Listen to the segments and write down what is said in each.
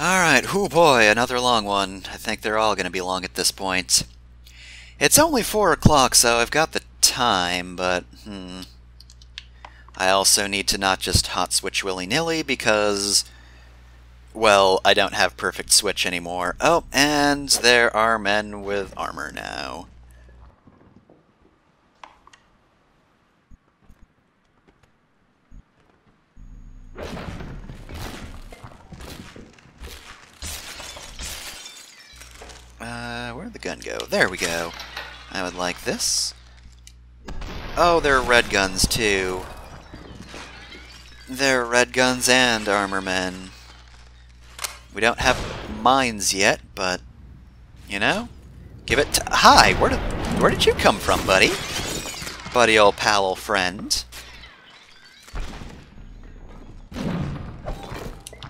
Alright, whoo boy, another long one. I think they're all going to be long at this point. It's only 4 o'clock, so I've got the time, but, hmm. I also need to not just hot switch willy-nilly because, well, I don't have perfect switch anymore. Oh, and there are men with armor now. Uh, where'd the gun go? There we go. I would like this. Oh, there are red guns, too. There are red guns and armor men. We don't have mines yet, but, you know, give it to... Hi, where did, where did you come from, buddy? Buddy old pal old friend.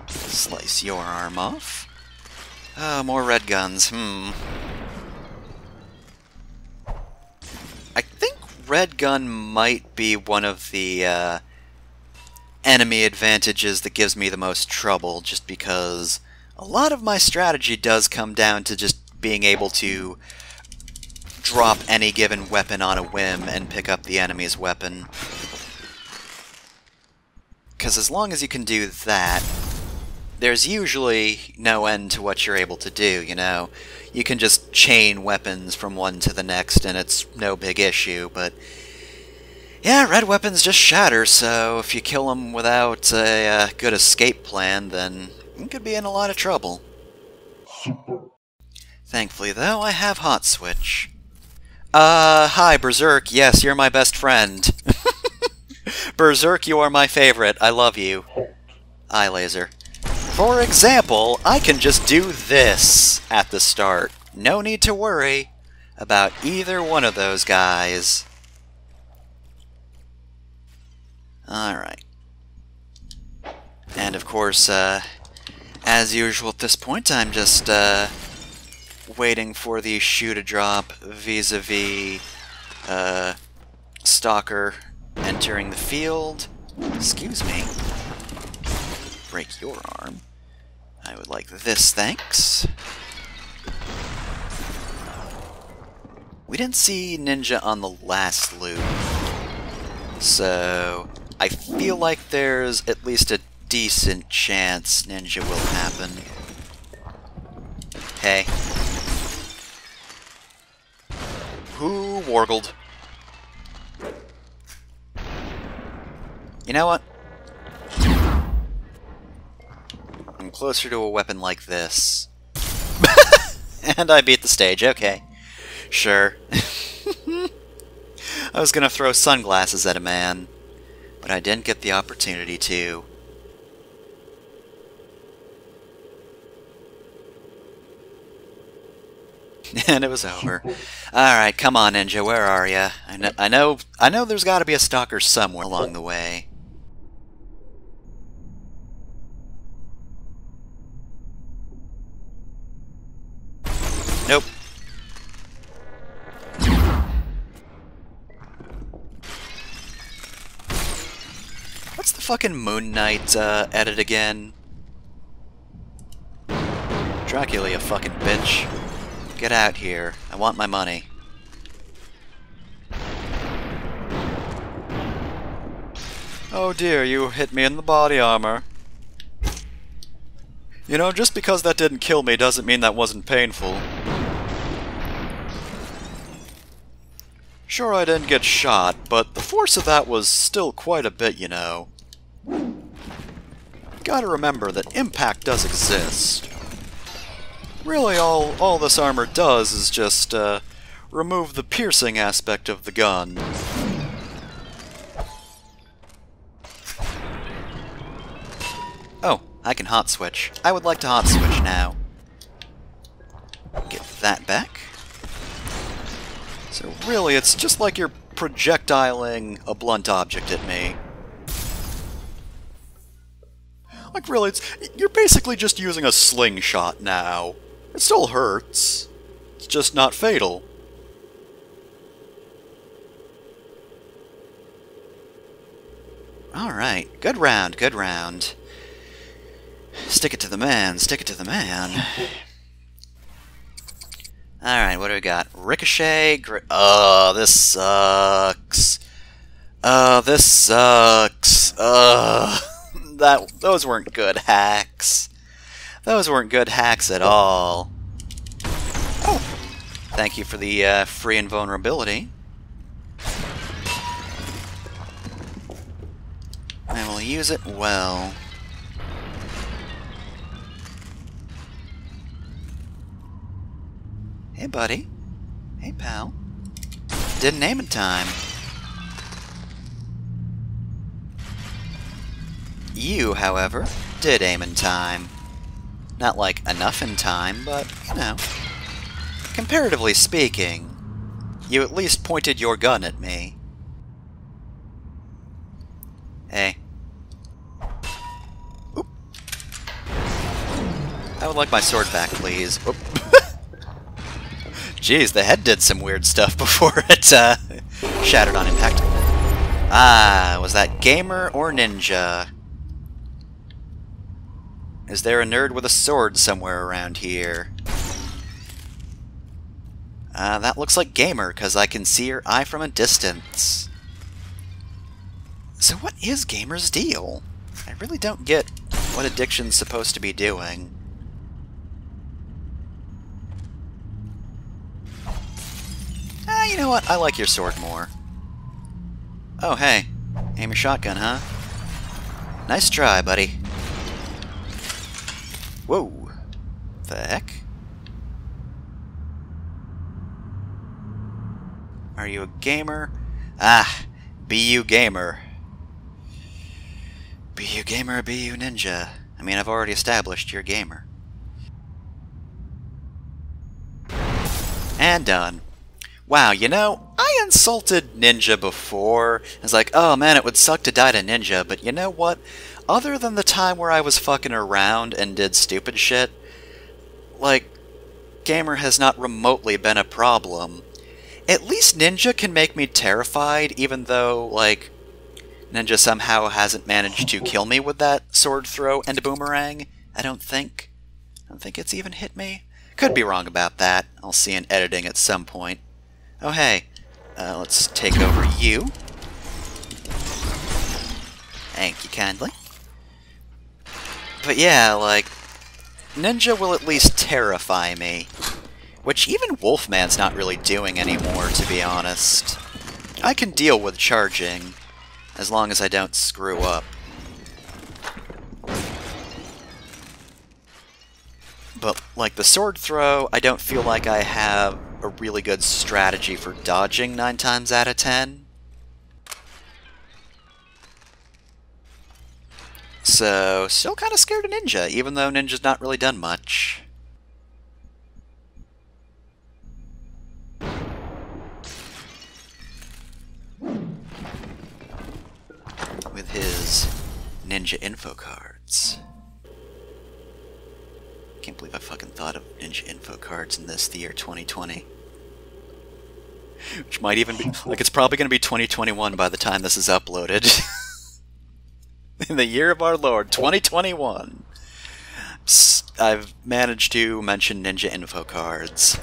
Slice your arm off. Oh, more red guns. Hmm. I think red gun might be one of the uh, enemy advantages that gives me the most trouble, just because a lot of my strategy does come down to just being able to drop any given weapon on a whim and pick up the enemy's weapon. Because as long as you can do that, there's usually no end to what you're able to do, you know? You can just chain weapons from one to the next and it's no big issue, but... Yeah, red weapons just shatter, so if you kill them without a uh, good escape plan, then you could be in a lot of trouble. Thankfully, though, I have Hot Switch. Uh, hi, Berserk. Yes, you're my best friend. Berserk, you are my favorite. I love you. Eye laser. For example, I can just do this at the start. No need to worry about either one of those guys. Alright. And of course, uh, as usual at this point, I'm just uh, waiting for the shoe to drop vis-a-vis -vis, uh, Stalker entering the field. Excuse me. Break your arm. I would like this, thanks. We didn't see Ninja on the last loop, so I feel like there's at least a decent chance Ninja will happen. Hey. Who wargled? You know what? Closer to a weapon like this. and I beat the stage, okay. Sure. I was gonna throw sunglasses at a man, but I didn't get the opportunity to. and it was over. Alright, come on, Ninja, where are you? I know, I know, I know there's gotta be a stalker somewhere along the way. The fucking Moon Knight uh, edit again? Dracula, you fucking bitch. Get out here. I want my money. Oh dear, you hit me in the body armor. You know, just because that didn't kill me doesn't mean that wasn't painful. Sure, I didn't get shot, but the force of that was still quite a bit, you know. Gotta remember that impact does exist. Really, all, all this armor does is just, uh, remove the piercing aspect of the gun. Oh, I can hot switch. I would like to hot switch now. Get that back. So really, it's just like you're projectiling a blunt object at me. Like really, it's you're basically just using a slingshot now. It still hurts. It's just not fatal. Alright, good round, good round. Stick it to the man, stick it to the man. Alright, what do we got? Ricochet, Oh, this sucks. Oh, this sucks. Ugh. That, those weren't good hacks. Those weren't good hacks at all. Oh, thank you for the uh, free invulnerability. I will use it well. Hey, buddy. Hey, pal. Didn't name in time. You, however, did aim in time. Not like enough in time, but, you know. Comparatively speaking, you at least pointed your gun at me. Hey. Oop. I would like my sword back, please. Jeez, the head did some weird stuff before it uh, shattered on impact. Ah, was that gamer or ninja? Is there a nerd with a sword somewhere around here? Uh, that looks like Gamer, because I can see her eye from a distance. So what is Gamer's deal? I really don't get what addiction's supposed to be doing. Ah, you know what? I like your sword more. Oh, hey. Aim your shotgun, huh? Nice try, buddy. Whoa. The heck? Are you a gamer? Ah, BU gamer. BU gamer, BU ninja. I mean, I've already established you're gamer. And done. Wow, you know, I insulted Ninja before. It's like, oh man, it would suck to die to Ninja, but you know what? Other than the time where I was fucking around and did stupid shit, like, Gamer has not remotely been a problem. At least Ninja can make me terrified, even though, like, Ninja somehow hasn't managed to kill me with that sword throw and a boomerang. I don't think. I don't think it's even hit me. Could be wrong about that. I'll see in editing at some point. Oh, hey. Uh, let's take over you. Thank you kindly. But yeah, like, Ninja will at least terrify me. Which even Wolfman's not really doing anymore, to be honest. I can deal with charging, as long as I don't screw up. But, like, the sword throw, I don't feel like I have a really good strategy for dodging 9 times out of 10. So, still kind of scared of Ninja, even though Ninja's not really done much. With his Ninja info cards. Can't believe I fucking thought of Ninja info cards in this, the year 2020. Which might even be, like, it's probably going to be 2021 by the time this is uploaded. in the year of our Lord, 2021, I've managed to mention Ninja info cards.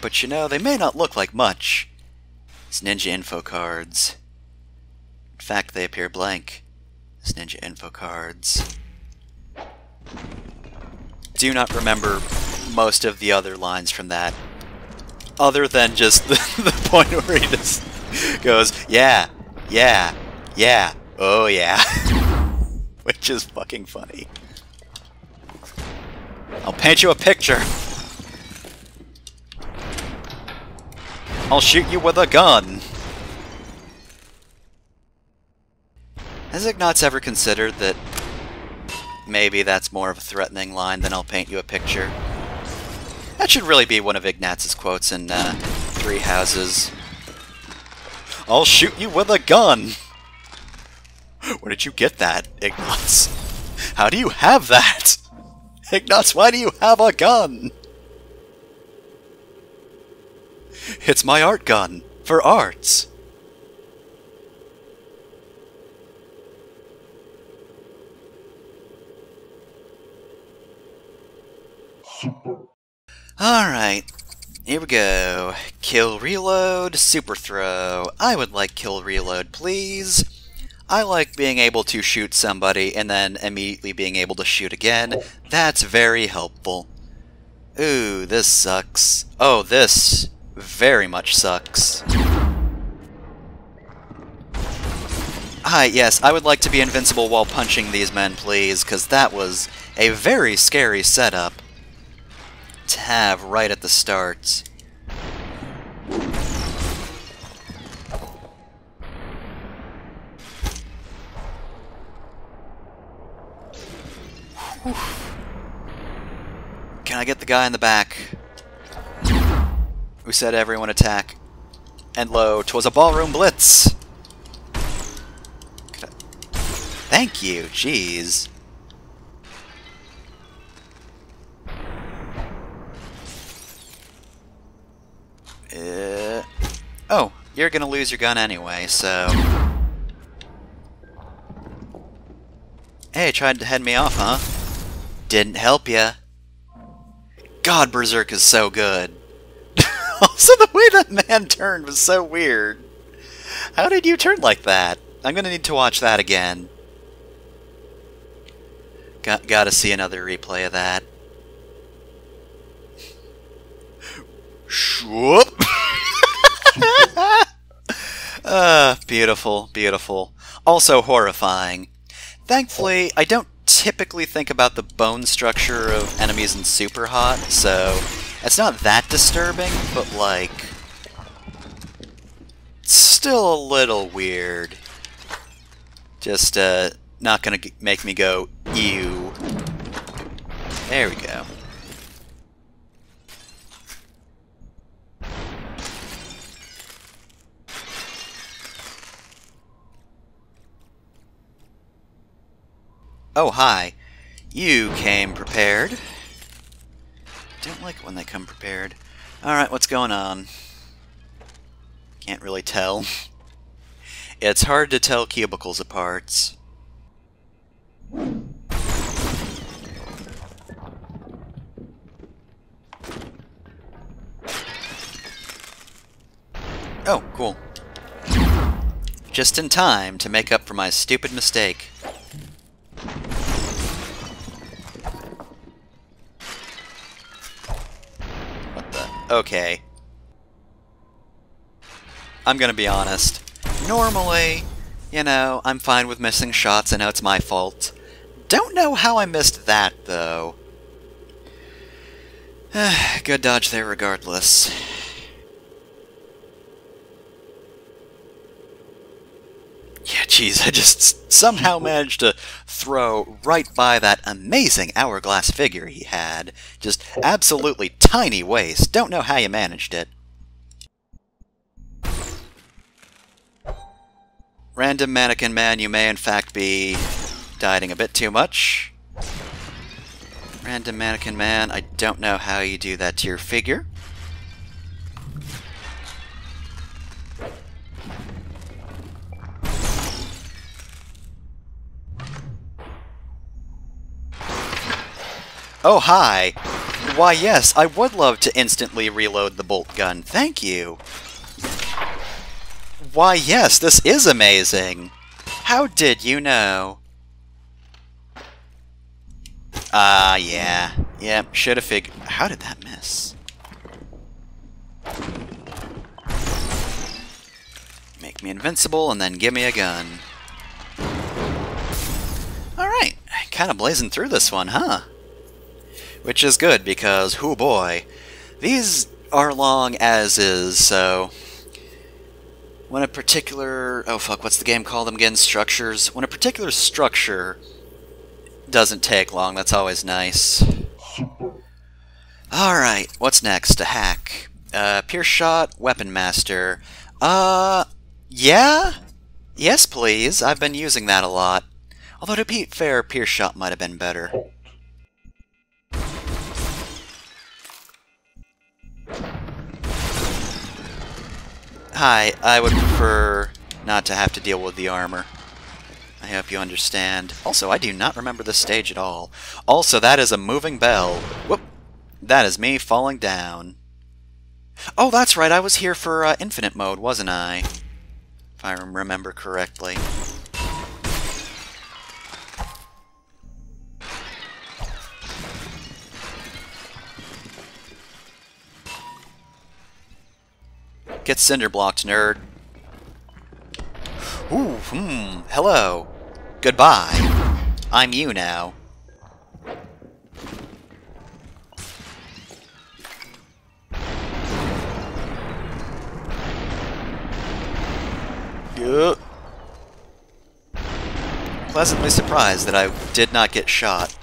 But you know, they may not look like much. It's Ninja info cards. In fact, they appear blank It's Ninja info cards. Do not remember most of the other lines from that. Other than just the, the point where he just goes, yeah, yeah, yeah, Oh yeah. Which is fucking funny. I'll paint you a picture. I'll shoot you with a gun. Has Ignatz ever considered that maybe that's more of a threatening line than I'll paint you a picture? That should really be one of Ignatz's quotes in uh, Three Houses. I'll shoot you with a gun! Where did you get that, Ignatz? How do you have that? Ignatz, why do you have a gun? It's my art gun. For arts. Alright. Here we go. Kill reload, super throw. I would like kill reload, please. I like being able to shoot somebody and then immediately being able to shoot again. That's very helpful. Ooh, this sucks. Oh, this very much sucks. Hi, yes, I would like to be invincible while punching these men, please, because that was a very scary setup to have right at the start. Can I get the guy in the back? Who said everyone attack? And lo, twas a ballroom blitz! Thank you, jeez. Uh, oh, you're gonna lose your gun anyway, so... Hey, tried to head me off, huh? Didn't help ya. God, Berserk is so good. also, the way that man turned was so weird. How did you turn like that? I'm gonna need to watch that again. Got, gotta see another replay of that. Whoop! uh, beautiful, beautiful. Also horrifying. Thankfully, I don't typically think about the bone structure of enemies in SUPERHOT, so it's not that disturbing, but like... Still a little weird. Just, uh, not gonna make me go, ew. There we go. Oh, hi. You came prepared. Don't like it when they come prepared. Alright, what's going on? Can't really tell. It's hard to tell cubicles apart. Oh, cool. Just in time to make up for my stupid mistake. Okay. I'm gonna be honest. Normally, you know, I'm fine with missing shots, I know it's my fault. Don't know how I missed that, though. Good dodge there regardless. Yeah, geez, I just somehow managed to throw right by that amazing hourglass figure he had. Just absolutely tiny waist. Don't know how you managed it. Random mannequin man, you may in fact be dieting a bit too much. Random mannequin man, I don't know how you do that to your figure. Oh, hi! Why, yes, I would love to instantly reload the bolt gun. Thank you! Why, yes, this is amazing! How did you know? Ah, uh, yeah. Yep, yeah, should have figured... How did that miss? Make me invincible and then give me a gun. Alright, kind of blazing through this one, huh? Which is good, because, whoo boy, these are long as is, so... When a particular... Oh fuck, what's the game called them again? Structures? When a particular structure doesn't take long, that's always nice. Alright, what's next? A hack. Uh, Pierce Shot, Weapon Master. Uh, yeah? Yes, please. I've been using that a lot. Although to be fair, Pierce Shot might have been better. Hi, I would prefer not to have to deal with the armor. I hope you understand. Also, I do not remember this stage at all. Also, that is a moving bell. Whoop! that is me falling down. Oh, that's right, I was here for uh, infinite mode, wasn't I? If I remember correctly. Get cinder blocked, nerd. Ooh, hmm, hello. Goodbye. I'm you now. Yup. Pleasantly surprised that I did not get shot.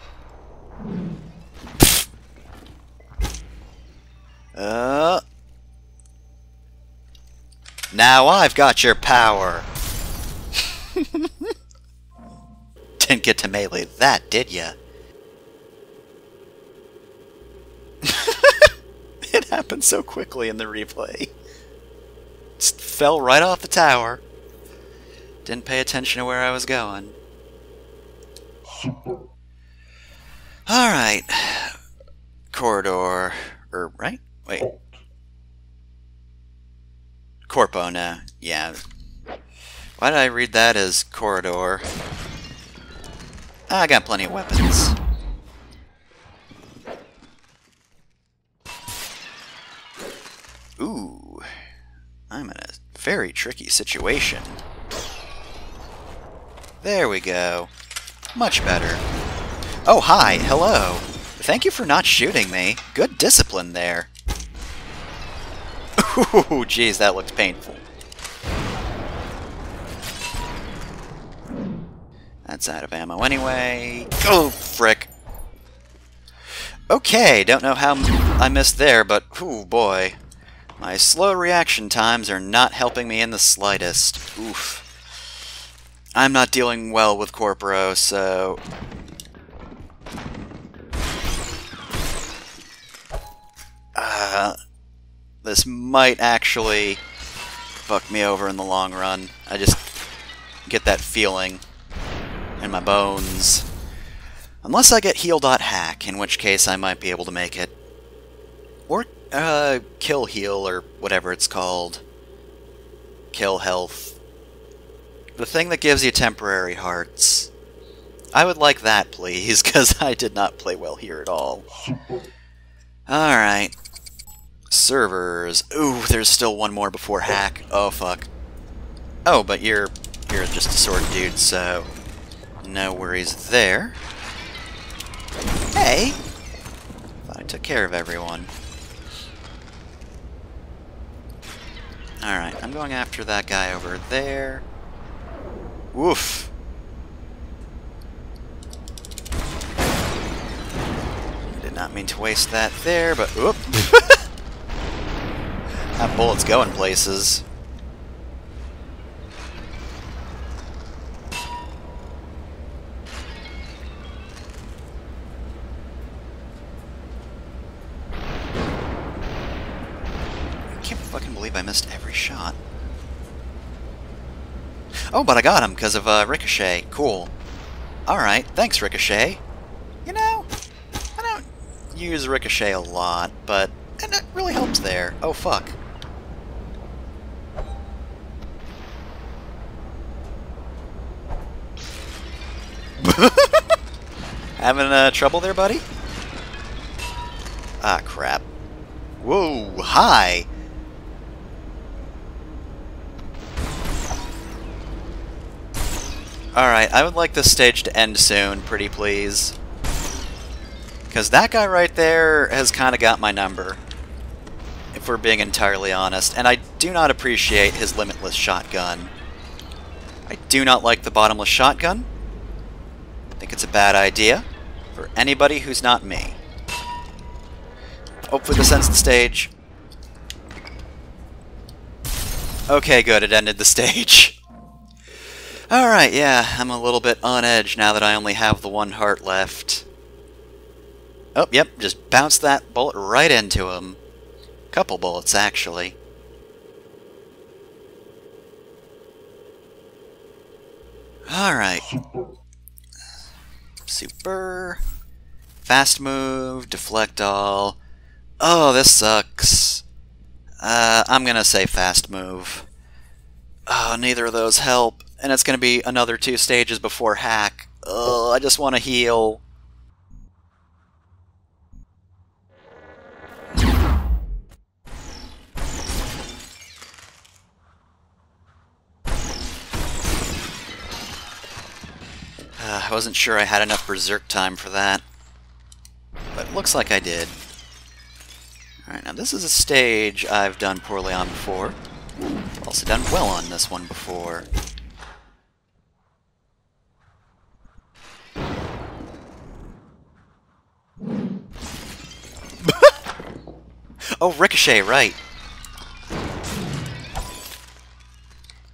Uh. Now I've got your power. Didn't get to melee that, did ya? it happened so quickly in the replay. Just fell right off the tower. Didn't pay attention to where I was going. Alright. Corridor. Er, right? Wait. Corpo now. Yeah. Why did I read that as corridor? Ah, I got plenty of weapons. Ooh. I'm in a very tricky situation. There we go. Much better. Oh, hi. Hello. Thank you for not shooting me. Good discipline there. Ooh, jeez, that looked painful. That's out of ammo anyway. Oh, frick. Okay, don't know how I missed there, but, oh boy. My slow reaction times are not helping me in the slightest. Oof. I'm not dealing well with Corporo, so... Uh, this might actually fuck me over in the long run. I just get that feeling in my bones. Unless I get heal.hack, in which case I might be able to make it. Or uh, kill heal, or whatever it's called. Kill health. The thing that gives you temporary hearts. I would like that, please, because I did not play well here at all. Alright. Servers. Ooh, there's still one more before hack. Oh, fuck. Oh, but you're you're just a sword dude, so no worries there. Hey! Thought I took care of everyone. Alright, I'm going after that guy over there. Woof. Did not mean to waste that there, but whoop. that bullet's going places. I can't fucking believe I missed every shot. Oh, but I got him because of uh, Ricochet. Cool. Alright, thanks, Ricochet. You know, I don't use Ricochet a lot, but it really helps there. Oh, fuck. Having uh, trouble there, buddy? Ah, crap. Whoa, hi! Alright, I would like this stage to end soon, pretty please. Because that guy right there has kind of got my number. If we're being entirely honest. And I do not appreciate his limitless shotgun. I do not like the bottomless shotgun. I think it's a bad idea. For anybody who's not me. Hopefully this ends the stage. Okay, good, it ended the stage. Alright, yeah, I'm a little bit on edge now that I only have the one heart left. Oh, yep, just bounced that bullet right into him. Couple bullets, actually. Alright. Super. Fast move, deflect all. Oh, this sucks. Uh, I'm gonna say fast move. Oh, neither of those help. And it's gonna be another two stages before hack. Oh, I just want to heal. Uh, I wasn't sure I had enough Berserk time for that. Looks like I did. Alright, now this is a stage I've done poorly on before. Also done well on this one before. oh, Ricochet, right.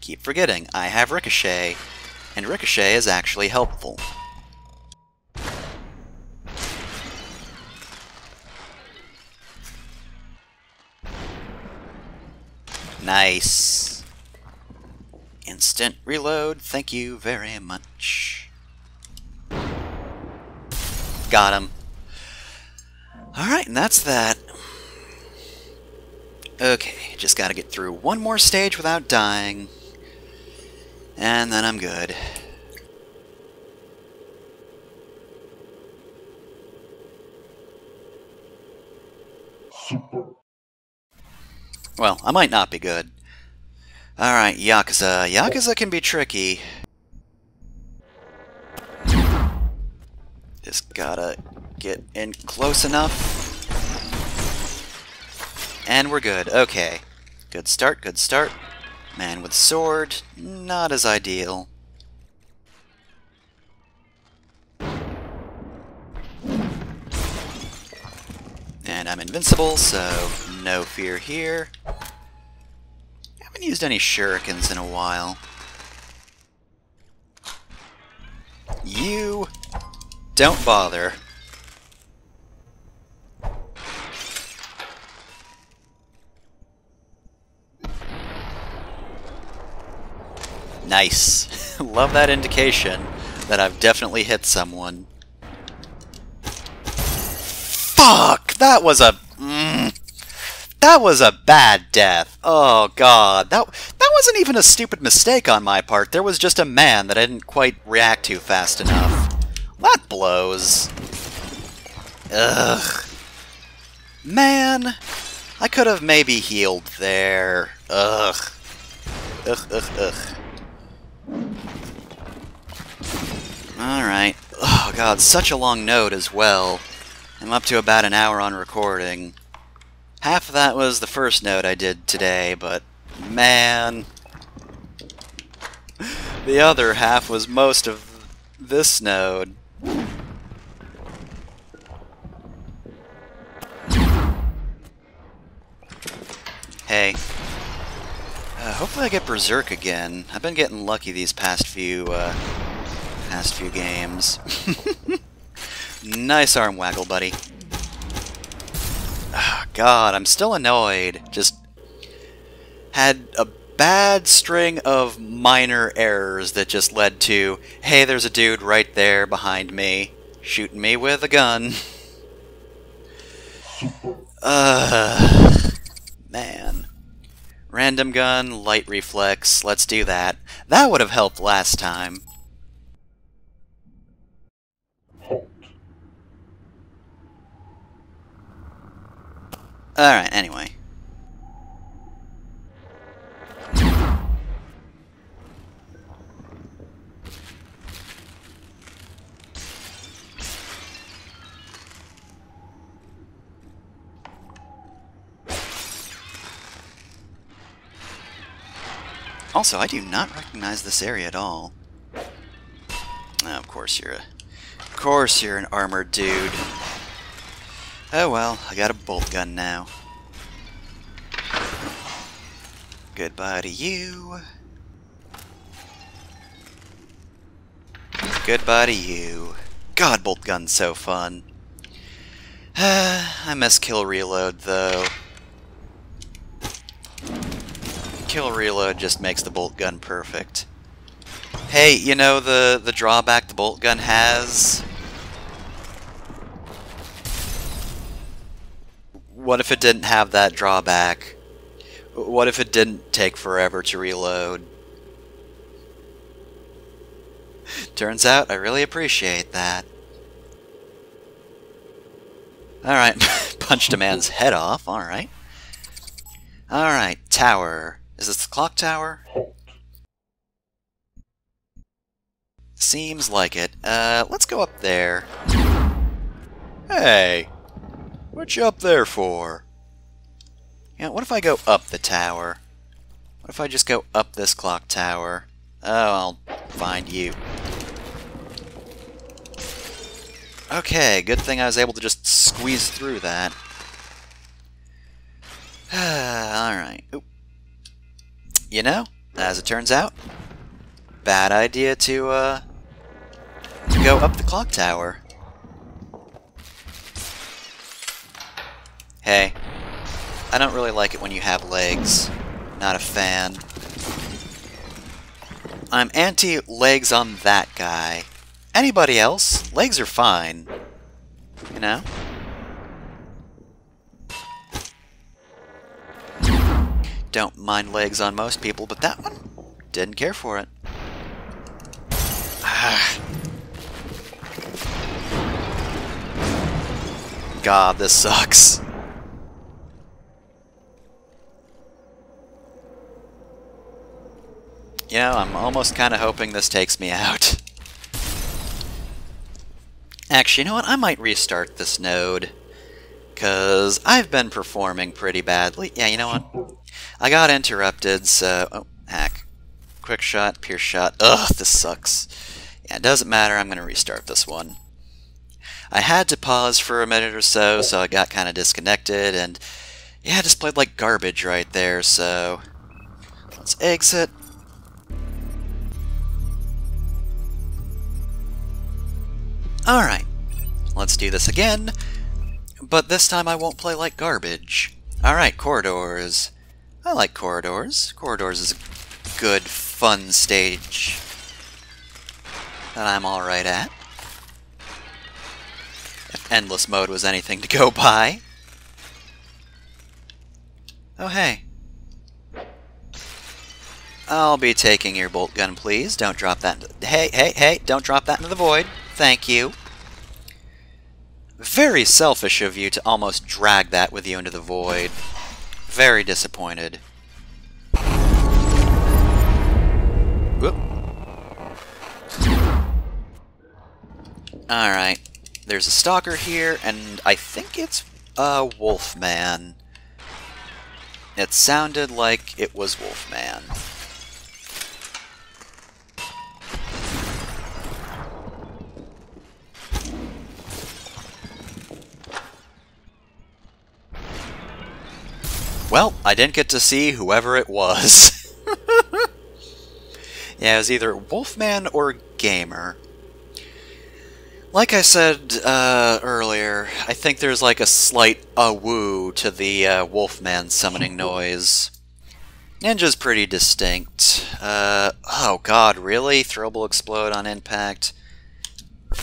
Keep forgetting, I have Ricochet and Ricochet is actually helpful. Nice. Instant reload, thank you very much. Got him. Alright, and that's that. Okay, just gotta get through one more stage without dying. And then I'm good. Well, I might not be good. Alright, Yakuza. Yakuza can be tricky. Just gotta get in close enough. And we're good. Okay. Good start, good start. Man with sword, not as ideal. And I'm invincible, so no fear here. Haven't used any shurikens in a while. You don't bother. Nice. Love that indication that I've definitely hit someone. Fuck! That was a... That was a bad death. Oh, God. That, that wasn't even a stupid mistake on my part. There was just a man that I didn't quite react to fast enough. That blows. Ugh. Man, I could have maybe healed there. Ugh. Ugh, ugh, ugh. Alright. Oh god, such a long note as well. I'm up to about an hour on recording. Half of that was the first note I did today, but man... The other half was most of this node. Hey. Uh, hopefully I get Berserk again. I've been getting lucky these past few, uh, past few games. nice arm waggle, buddy. Oh, God, I'm still annoyed. Just had a bad string of minor errors that just led to, hey, there's a dude right there behind me, shooting me with a gun. Uh, man. Random gun, light reflex, let's do that. That would have helped last time. Alright, anyway. Also, I do not recognize this area at all. Oh, of course you're a... Of course you're an armored dude. Oh well, I got a bolt gun now. Goodbye to you. Goodbye to you. God, bolt gun's so fun. I miss kill reload though. Kill reload just makes the bolt gun perfect. Hey, you know the the drawback the bolt gun has What if it didn't have that drawback? What if it didn't take forever to reload? Turns out I really appreciate that. Alright, punched a man's head off, alright. Alright, tower. Is this the clock tower? Seems like it. Uh, let's go up there. Hey! What you up there for? Yeah, what if I go up the tower? What if I just go up this clock tower? Oh, I'll find you. Okay, good thing I was able to just squeeze through that. Alright. You know, as it turns out, bad idea to, uh, to go up the clock tower. Hey, I don't really like it when you have legs. Not a fan. I'm anti-legs on that guy. Anybody else, legs are fine. You know? Don't mind legs on most people, but that one? Didn't care for it. God, this sucks. You know, I'm almost kind of hoping this takes me out. Actually, you know what? I might restart this node. Because I've been performing pretty badly. Yeah, you know what? I got interrupted, so... Oh, hack. Quick shot, pierce shot. Ugh, this sucks. Yeah, it doesn't matter. I'm going to restart this one. I had to pause for a minute or so, so I got kind of disconnected, and... Yeah, I just played like garbage right there, so... Let's exit. Alright, let's do this again, but this time I won't play like garbage. Alright, corridors. I like corridors. Corridors is a good, fun stage that I'm alright at. If endless mode was anything to go by. Oh, hey. I'll be taking your bolt gun, please. Don't drop that. Hey, hey, hey, don't drop that into the void. Thank you. Very selfish of you to almost drag that with you into the void. Very disappointed. Whoop. Alright. There's a stalker here, and I think it's a Wolfman. It sounded like it was Wolfman. Well, I didn't get to see whoever it was. yeah, it was either Wolfman or Gamer. Like I said uh, earlier, I think there's like a slight awoo to the uh, Wolfman summoning noise. Ninja's pretty distinct. Uh, oh god, really? Throwable explode on impact?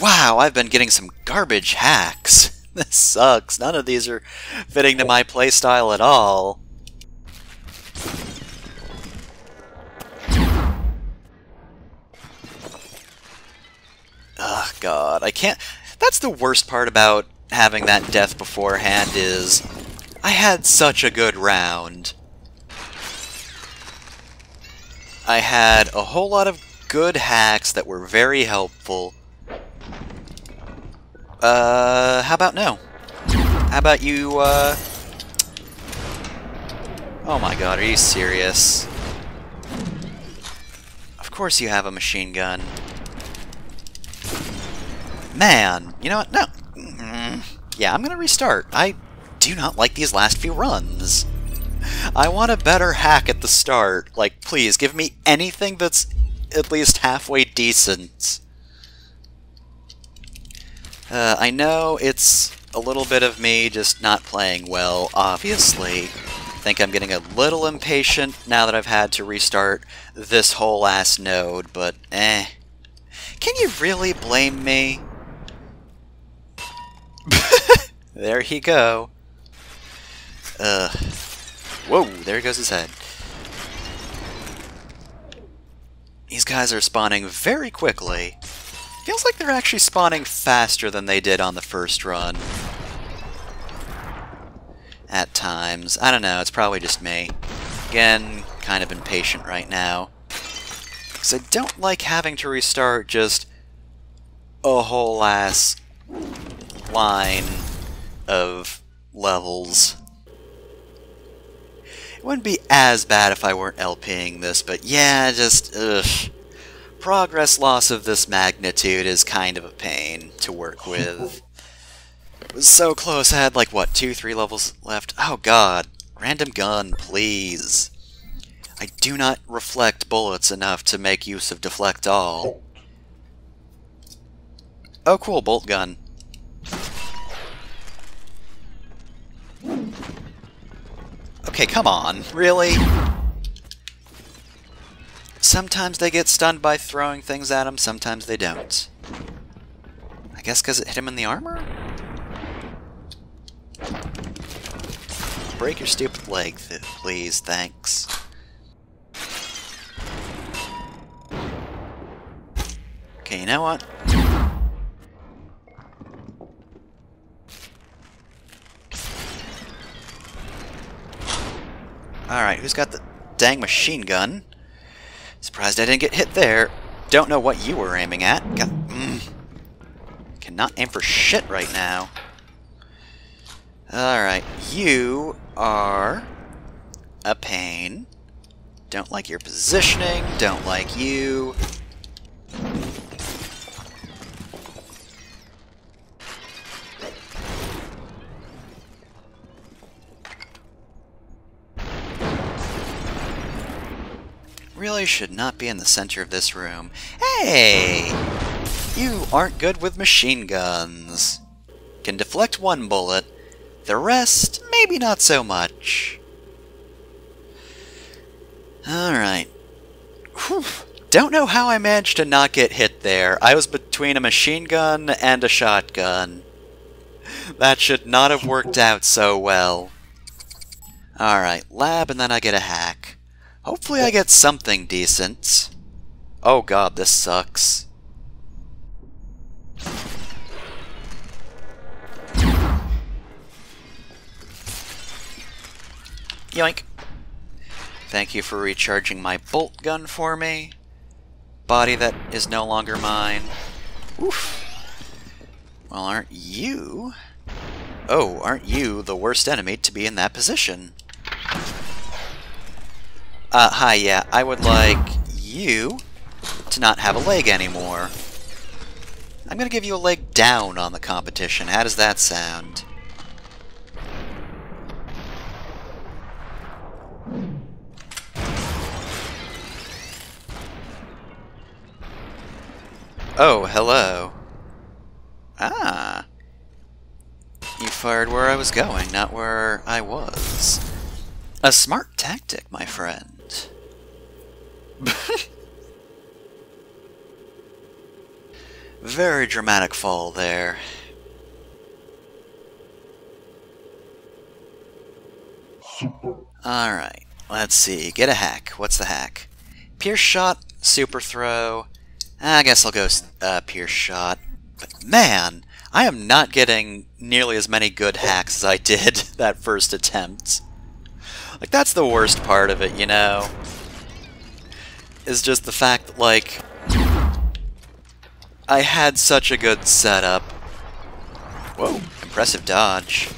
Wow, I've been getting some garbage hacks. this sucks. None of these are fitting to my playstyle at all. Ugh, God. I can't... That's the worst part about having that death beforehand is... I had such a good round. I had a whole lot of good hacks that were very helpful. Uh, how about no? How about you, uh... Oh my god, are you serious? Of course you have a machine gun. Man, you know what? No. Mm, yeah, I'm gonna restart. I do not like these last few runs. I want a better hack at the start. Like, please, give me anything that's at least halfway decent. Uh, I know it's a little bit of me just not playing well, obviously. I think I'm getting a little impatient now that I've had to restart this whole ass node, but eh. Can you really blame me? there he go. uh... Whoa, there goes his head. These guys are spawning very quickly. Feels like they're actually spawning faster than they did on the first run. At times. I don't know, it's probably just me. Again, kind of impatient right now. Because I don't like having to restart just a whole ass line of levels. It wouldn't be as bad if I weren't LPing this, but yeah, just, ugh. Progress loss of this magnitude is kind of a pain to work with. It was so close, I had like, what, two, three levels left? Oh god. Random gun, please. I do not reflect bullets enough to make use of deflect all. Oh cool, bolt gun. Okay, come on. Really? Sometimes they get stunned by throwing things at them, sometimes they don't. I guess because it hit him in the armor? Break your stupid leg, please, thanks. Okay, you know what? Alright, who's got the dang machine gun? Surprised I didn't get hit there. Don't know what you were aiming at. Got, mm, cannot aim for shit right now. Alright, you are a pain. Don't like your positioning, don't like you. Really should not be in the center of this room. Hey! You aren't good with machine guns. Can deflect one bullet, the rest, maybe not so much. Alright. Don't know how I managed to not get hit there. I was between a machine gun and a shotgun. That should not have worked out so well. Alright, lab and then I get a hack. Hopefully I get something decent. Oh god, this sucks. Yoink. Thank you for recharging my bolt gun for me. Body that is no longer mine. Oof. Well, aren't you... Oh, aren't you the worst enemy to be in that position? Uh, hi, yeah, I would like you to not have a leg anymore. I'm gonna give you a leg down on the competition. How does that sound? Oh, hello. Ah. You fired where I was going, not where I was. A smart tactic, my friend. Very dramatic fall there. Alright, let's see. Get a hack. What's the hack? Pierce shot, super throw. I guess I'll go uh, pierce shot. But man, I am not getting nearly as many good hacks as I did that first attempt. Like, that's the worst part of it, you know? Is just the fact that, like, I had such a good setup. Whoa, impressive dodge.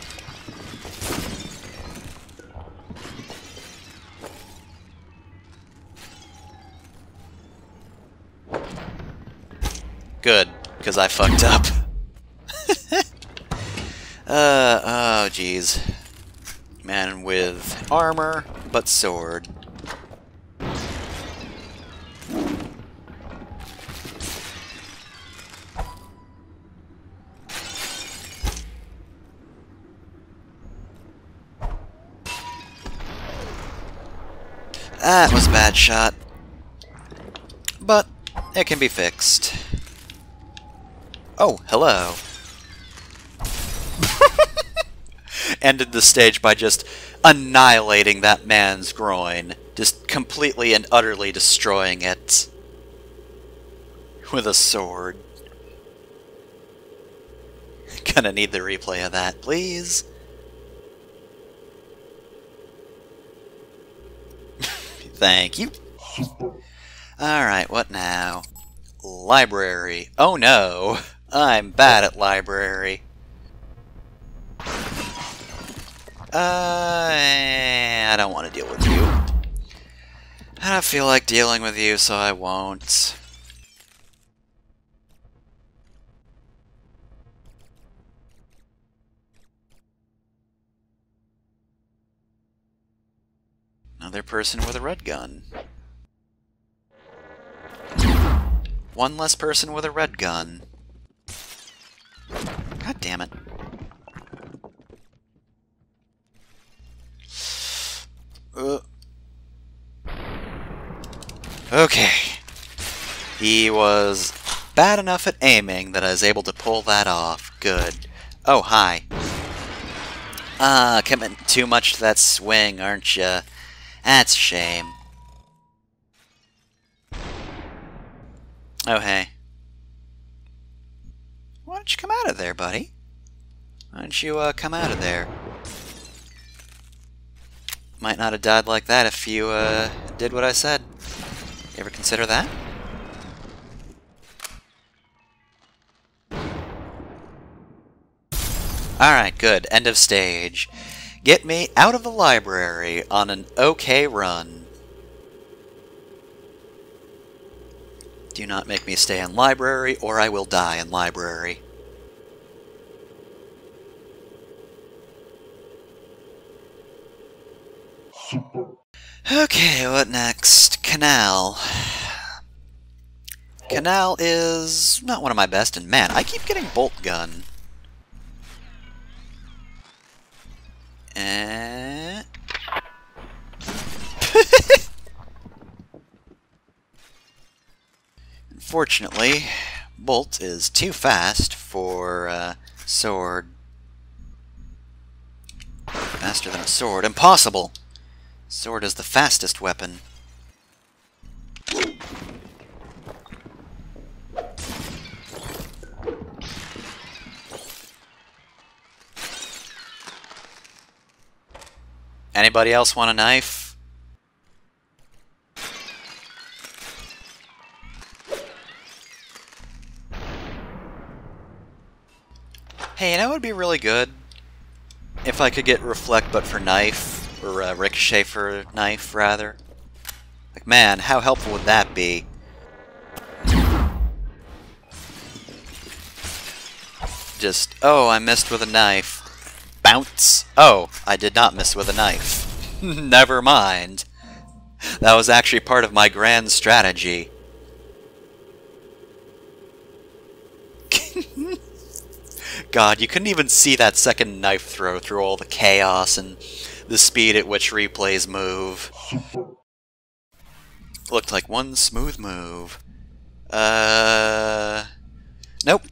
Good, because I fucked up. uh, oh jeez. Man with armor, but sword. That was a bad shot. But it can be fixed. Oh, hello. Ended the stage by just annihilating that man's groin. Just completely and utterly destroying it. With a sword. Gonna need the replay of that, please. Thank you. Alright, what now? Library. Oh no! I'm bad at library. Uh, I don't want to deal with you. I don't feel like dealing with you, so I won't. Another person with a red gun. One less person with a red gun. God damn it. Uh. Okay. He was bad enough at aiming that I was able to pull that off. Good. Oh, hi. Ah, committing too much to that swing, aren't you? That's a shame. Oh, hey. Why don't you come out of there, buddy? Why don't you, uh, come out of there? Might not have died like that if you, uh, did what I said. You ever consider that? Alright, good. End of stage. Get me out of the library on an okay run. Do not make me stay in library, or I will die in library. Okay, what next? Canal. Canal is not one of my best, and man, I keep getting bolt gun. Unfortunately, Bolt is too fast for uh, Sword. Faster than a sword. Impossible! Sword is the fastest weapon. Anybody else want a knife? Hey, you know would be really good? If I could get Reflect but for knife, or uh, Ricochet for knife, rather. Like, man, how helpful would that be? Just, oh, I missed with a knife. Bounce! Oh, I did not miss with a knife. Never mind. That was actually part of my grand strategy. God, you couldn't even see that second knife throw through all the chaos and the speed at which replays move. Looked like one smooth move. Uh... Nope.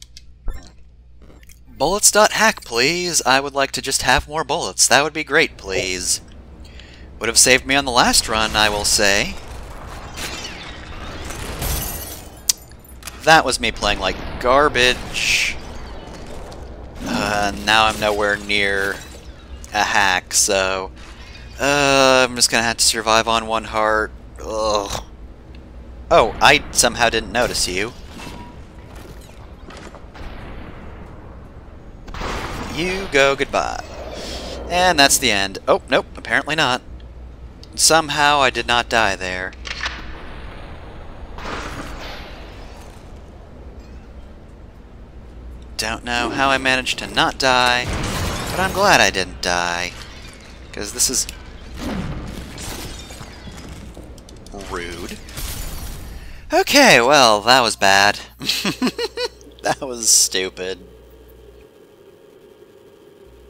Bullets.hack, please. I would like to just have more bullets. That would be great, please. Would have saved me on the last run, I will say. That was me playing like garbage. Uh, now I'm nowhere near a hack, so... Uh, I'm just gonna have to survive on one heart. Ugh. Oh, I somehow didn't notice you. You go goodbye. And that's the end. Oh, nope, apparently not. Somehow I did not die there. Don't know how I managed to not die, but I'm glad I didn't die. Because this is... rude. Okay, well, that was bad. that was stupid.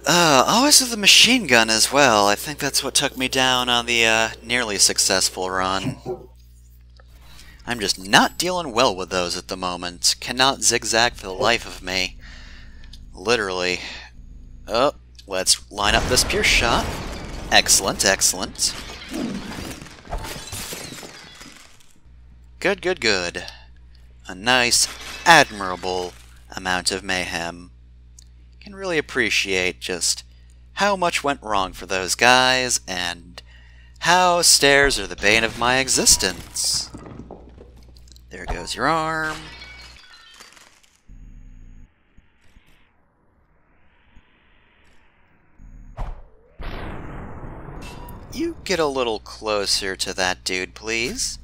Uh, always with the machine gun as well. I think that's what took me down on the uh, nearly successful run. I'm just not dealing well with those at the moment. Cannot zigzag for the life of me. Literally. Oh, let's line up this Pierce shot. Excellent, excellent. Good, good, good. A nice, admirable amount of mayhem. Can really appreciate just how much went wrong for those guys, and how stairs are the bane of my existence. There goes your arm. You get a little closer to that dude, please.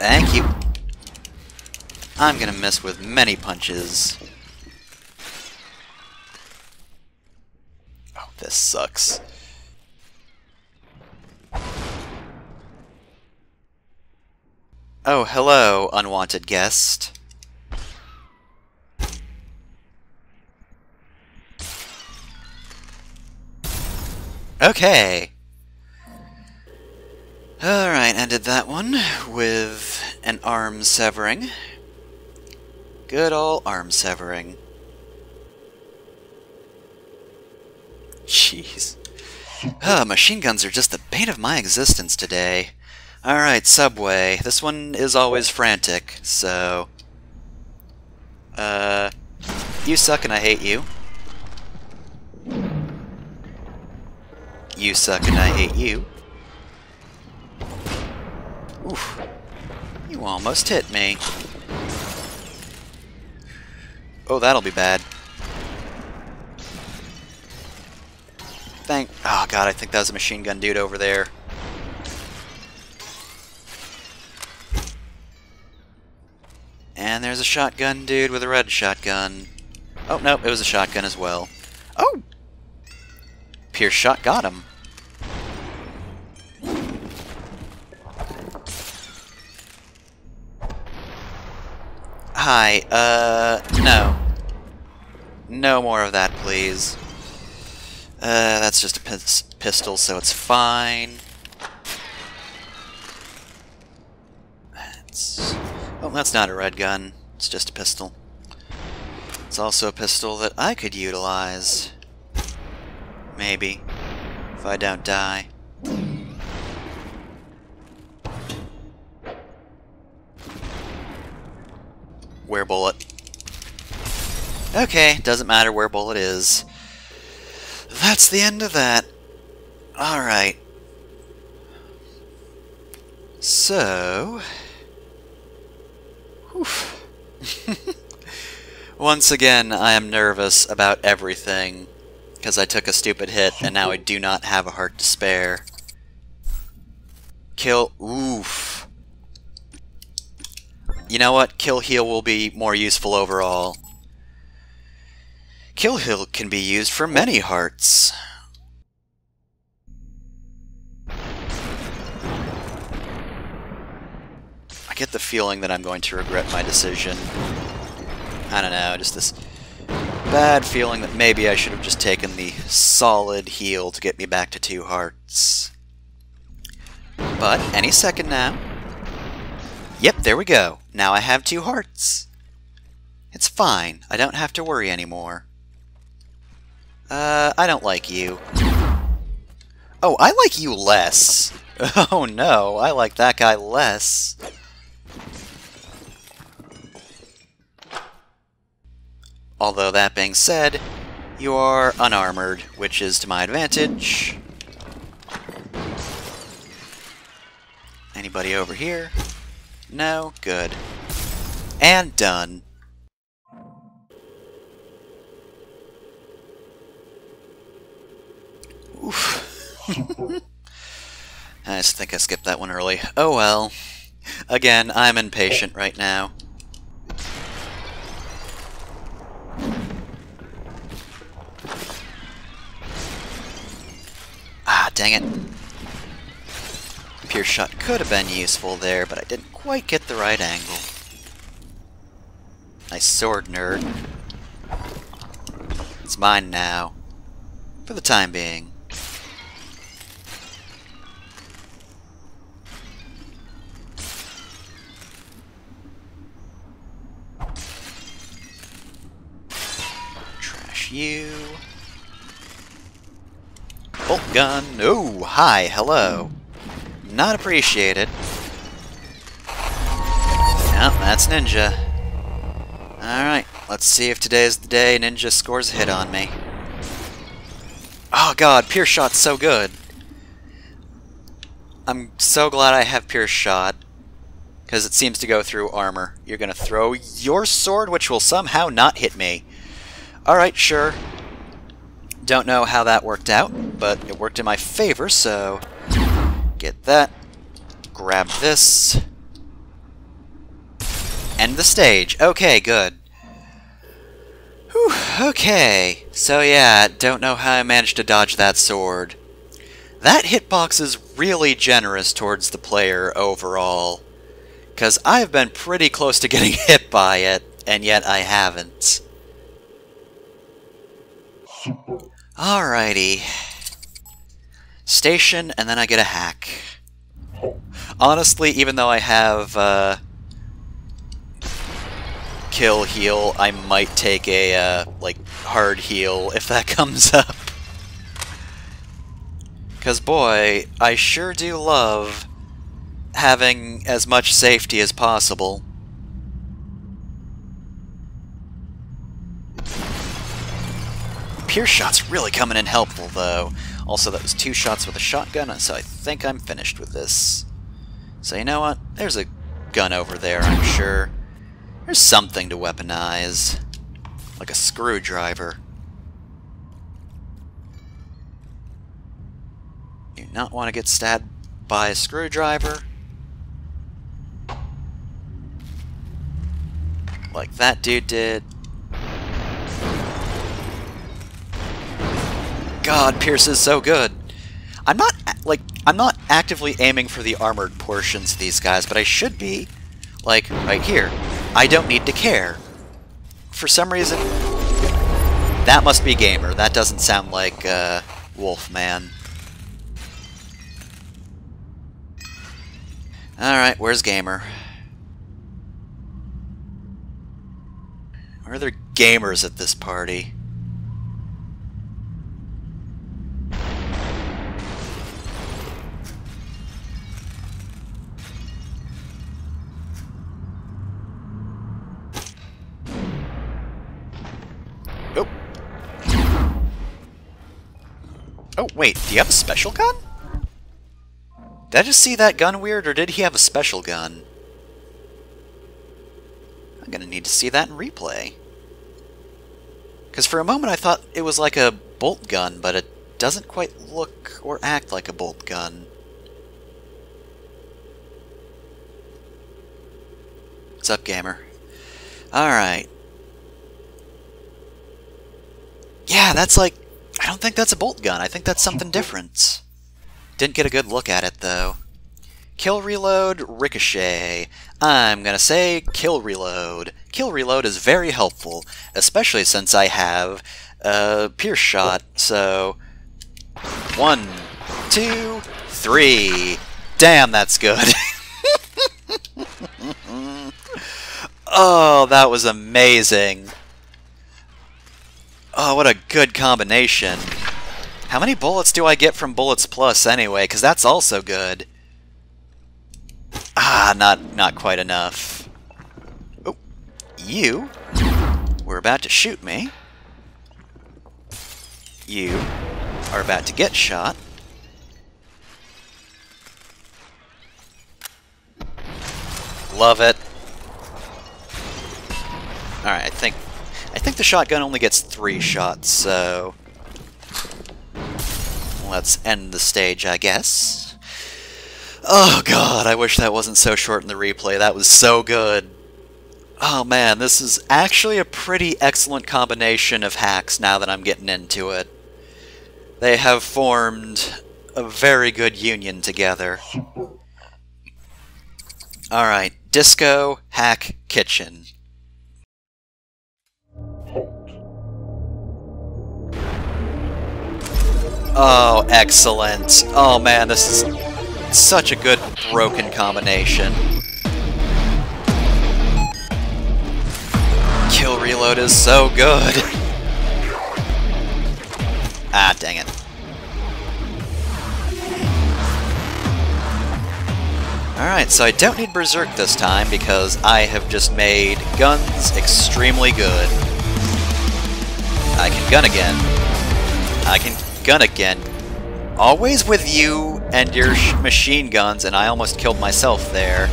Thank you. I'm gonna miss with many punches. This sucks. Oh, hello, unwanted guest. Okay. Alright, ended that one with an arm severing. Good old arm severing. Jeez. Ah, machine guns are just the bane of my existence today. Alright, Subway. This one is always frantic, so... Uh... You suck and I hate you. You suck and I hate you. Oof. You almost hit me. Oh, that'll be bad. Thank... Oh god, I think that was a machine gun dude over there. And there's a shotgun dude with a red shotgun. Oh, no, it was a shotgun as well. Oh! Pierce shot got him. Hi, uh, no. No more of that, please. Uh, that's just a pis pistol, so it's fine. That's... Oh, that's not a red gun. It's just a pistol. It's also a pistol that I could utilize. Maybe. If I don't die. Where bullet? Okay, doesn't matter where bullet is. That's the end of that. Alright. So... Once again, I am nervous about everything, because I took a stupid hit, and now I do not have a heart to spare. Kill... Oof. You know what? Kill Heal will be more useful overall. Kill Heal can be used for many hearts. I get the feeling that I'm going to regret my decision. I don't know, just this bad feeling that maybe I should have just taken the solid heal to get me back to two hearts. But any second now. Yep, there we go. Now I have two hearts. It's fine. I don't have to worry anymore. Uh, I don't like you. Oh, I like you less. Oh no, I like that guy less. Although that being said, you are unarmored, which is to my advantage. Anybody over here? No? Good. And done. I just think I skipped that one early. Oh well. Again, I'm impatient right now. Ah, dang it. Pierce shot could have been useful there, but I didn't quite get the right angle. Nice sword, nerd. It's mine now. For the time being. You. Bolt gun. Oh, hi, hello. Not appreciated. Yep, that's Ninja. Alright, let's see if today's the day Ninja scores a hit on me. Oh god, Pierce Shot's so good. I'm so glad I have Pierce Shot, because it seems to go through armor. You're going to throw your sword, which will somehow not hit me. Alright, sure. Don't know how that worked out, but it worked in my favor, so... Get that. Grab this. End the stage. Okay, good. Whew, okay. So yeah, don't know how I managed to dodge that sword. That hitbox is really generous towards the player overall. Because I've been pretty close to getting hit by it, and yet I haven't. Alrighty. Station, and then I get a hack. Honestly, even though I have uh, kill heal, I might take a uh, like hard heal if that comes up. Because boy, I sure do love having as much safety as possible. Pierce shot's really coming in helpful, though. Also, that was two shots with a shotgun, so I think I'm finished with this. So you know what? There's a gun over there, I'm sure. There's something to weaponize. Like a screwdriver. You not want to get stabbed by a screwdriver. Like that dude did. God, Pierce is so good. I'm not, like, I'm not actively aiming for the armored portions of these guys, but I should be, like, right here. I don't need to care. For some reason, that must be Gamer. That doesn't sound like, uh, Wolfman. Alright, where's Gamer? Are there gamers at this party? Oh, wait, do you have a special gun? Did I just see that gun weird, or did he have a special gun? I'm gonna need to see that in replay. Because for a moment I thought it was like a bolt gun, but it doesn't quite look or act like a bolt gun. What's up, gamer? Alright. Yeah, that's like... I don't think that's a bolt gun. I think that's something different. Didn't get a good look at it, though. Kill reload, ricochet. I'm gonna say kill reload. Kill reload is very helpful, especially since I have a pierce shot, so... One, two, three. Damn, that's good. oh, that was amazing. Oh, what a good combination. How many bullets do I get from Bullets Plus anyway? Because that's also good. Ah, not not quite enough. Oh, you were about to shoot me. You are about to get shot. Love it. Alright, I think I think the shotgun only gets three shots, so let's end the stage, I guess. Oh god, I wish that wasn't so short in the replay. That was so good. Oh man, this is actually a pretty excellent combination of hacks now that I'm getting into it. They have formed a very good union together. Alright, Disco Hack Kitchen. Oh, excellent. Oh man, this is such a good broken combination. Kill reload is so good. Ah, dang it. Alright, so I don't need Berserk this time because I have just made guns extremely good. I can gun again. I can gun again. Always with you and your machine guns, and I almost killed myself there.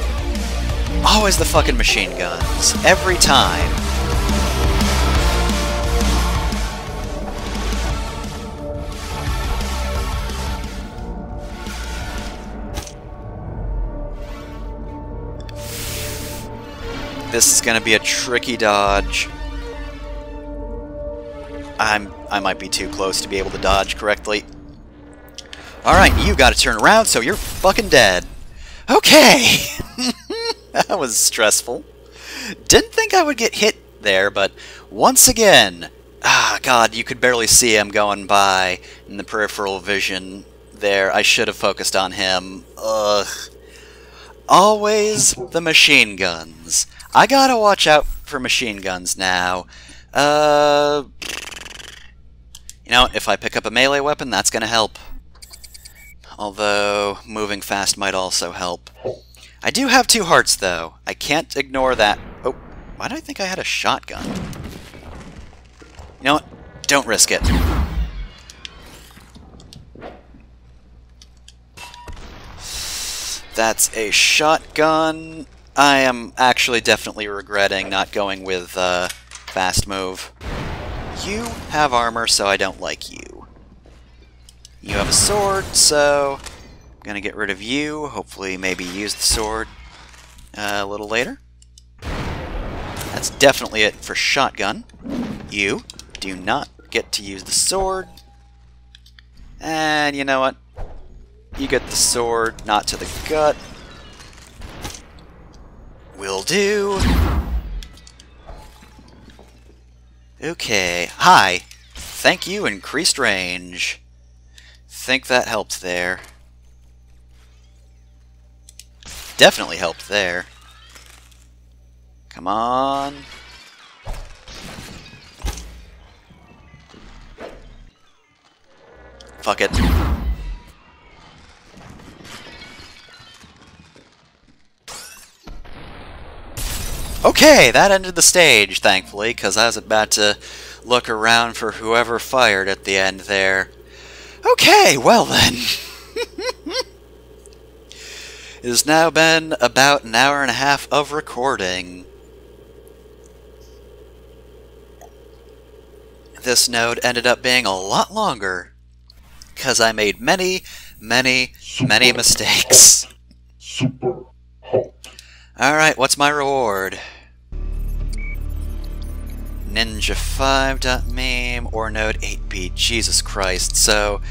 Always the fucking machine guns. Every time. This is going to be a tricky dodge. I'm I might be too close to be able to dodge correctly. Alright, you gotta turn around, so you're fucking dead. Okay! that was stressful. Didn't think I would get hit there, but once again, ah, God, you could barely see him going by in the peripheral vision there. I should have focused on him. Ugh. Always the machine guns. I gotta watch out for machine guns now. Uh, you know, if I pick up a melee weapon, that's gonna help. Although, moving fast might also help. I do have two hearts, though. I can't ignore that. Oh, why did I think I had a shotgun? You know what? Don't risk it. That's a shotgun. I am actually definitely regretting not going with uh, fast move. You have armor, so I don't like you. You have a sword, so I'm gonna get rid of you. Hopefully, maybe use the sword uh, a little later. That's definitely it for shotgun. You do not get to use the sword. And you know what? You get the sword, not to the gut. Will do. Okay. Hi. Thank you, increased range. Think that helped there. Definitely helped there. Come on. Fuck it. Okay, that ended the stage, thankfully, because I was about to look around for whoever fired at the end there. Okay, well then. it has now been about an hour and a half of recording. This node ended up being a lot longer, because I made many, many, Super many mistakes. Super Alright, what's my reward? Ninja5.meme or node 8b. Jesus Christ. So,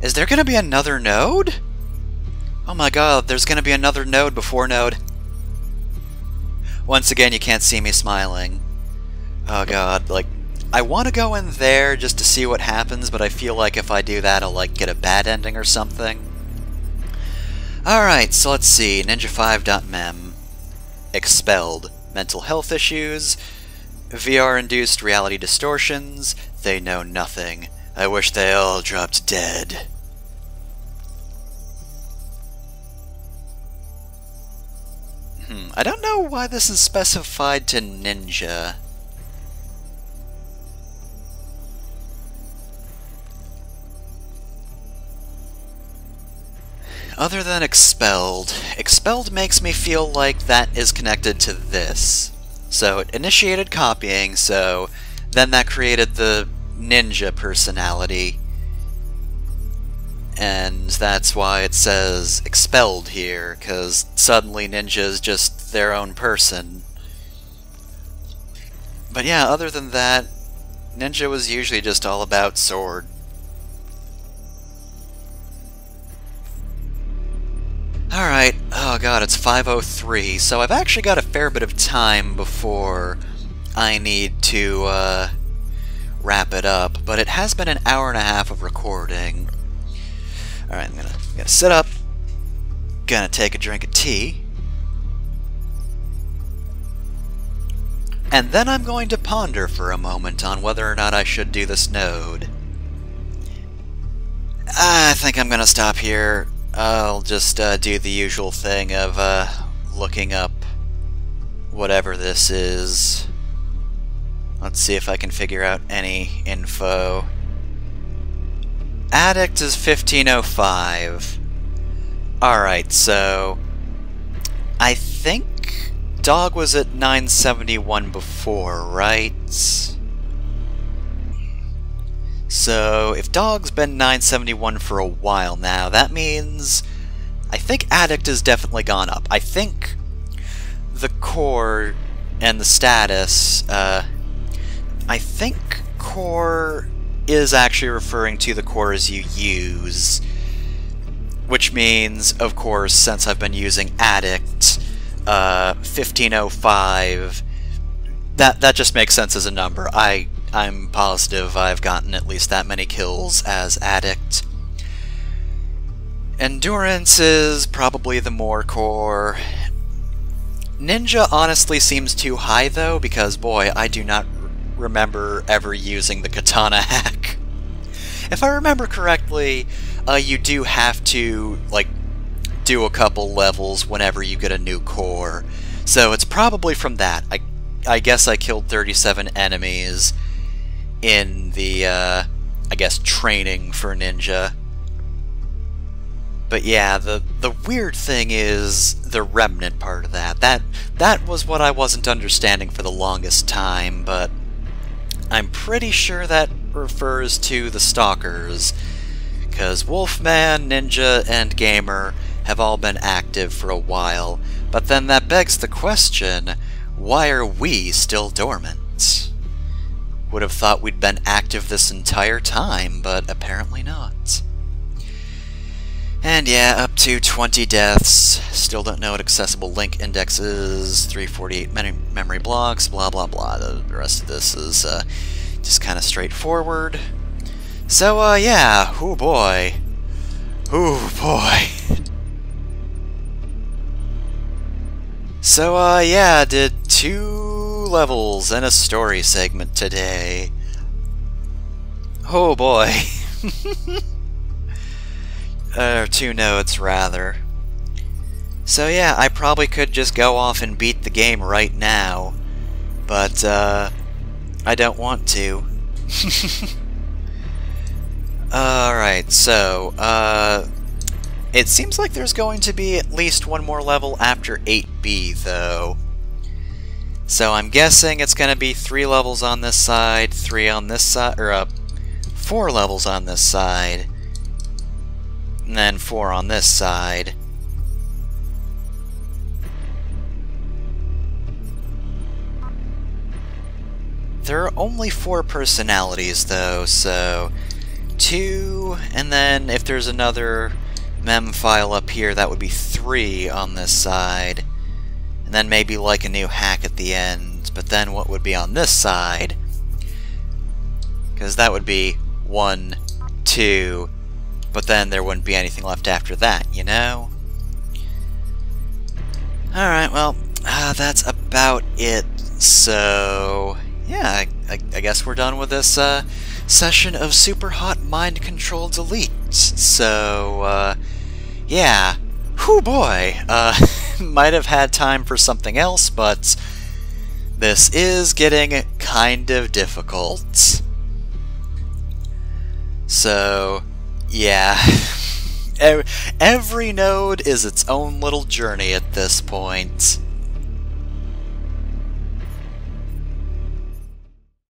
is there going to be another node? Oh my god, there's going to be another node before node. Once again, you can't see me smiling. Oh god, like, I want to go in there just to see what happens, but I feel like if I do that, I'll, like, get a bad ending or something. Alright, so let's see. Ninja5.mem expelled. Mental health issues, VR-induced reality distortions, they know nothing. I wish they all dropped dead. Hmm, I don't know why this is specified to ninja. Other than expelled, expelled makes me feel like that is connected to this. So it initiated copying, so then that created the ninja personality. And that's why it says expelled here, because suddenly ninja is just their own person. But yeah, other than that, ninja was usually just all about sword. Alright, oh god, it's 5.03, so I've actually got a fair bit of time before I need to, uh, wrap it up, but it has been an hour and a half of recording. Alright, I'm gonna, gonna sit up, gonna take a drink of tea, and then I'm going to ponder for a moment on whether or not I should do this node. I think I'm gonna stop here I'll just uh, do the usual thing of uh, looking up whatever this is. Let's see if I can figure out any info. Addict is 1505. Alright, so... I think Dog was at 971 before, right? So, if Dog's been 971 for a while now, that means... I think Addict has definitely gone up. I think the core and the status, uh, I think core is actually referring to the cores you use. Which means, of course, since I've been using Addict, uh, 1505, that, that just makes sense as a number. I, I'm positive I've gotten at least that many kills as Addict. Endurance is probably the more core. Ninja honestly seems too high though, because boy, I do not remember ever using the katana hack. If I remember correctly, uh, you do have to, like, do a couple levels whenever you get a new core. So it's probably from that. I, I guess I killed 37 enemies in the, uh, I guess, training for ninja. But yeah, the the weird thing is the remnant part of that. That that was what I wasn't understanding for the longest time, but I'm pretty sure that refers to the Stalkers, because Wolfman, Ninja, and Gamer have all been active for a while, but then that begs the question, why are we still dormant? Would have thought we'd been active this entire time, but apparently not. And yeah, up to 20 deaths. Still don't know what accessible link index is. 348 memory blocks, blah blah blah. The rest of this is uh, just kind of straightforward. So, uh, yeah. Oh boy. Oh boy. so, uh, yeah, did two levels and a story segment today. Oh boy. or two nodes, rather. So yeah, I probably could just go off and beat the game right now, but uh, I don't want to. Alright, so, uh, it seems like there's going to be at least one more level after 8B, though. So I'm guessing it's going to be three levels on this side, three on this side, or uh, four levels on this side, and then four on this side. There are only four personalities, though, so two, and then if there's another mem file up here, that would be three on this side, then maybe like a new hack at the end, but then what would be on this side? Because that would be one, two, but then there wouldn't be anything left after that, you know? Alright, well, uh, that's about it. So, yeah, I, I, guess we're done with this uh, session of SUPERHOT Mind Control Delete. So, uh, yeah. Whew boy, uh, might have had time for something else, but this is getting kind of difficult. So, yeah. Every node is its own little journey at this point.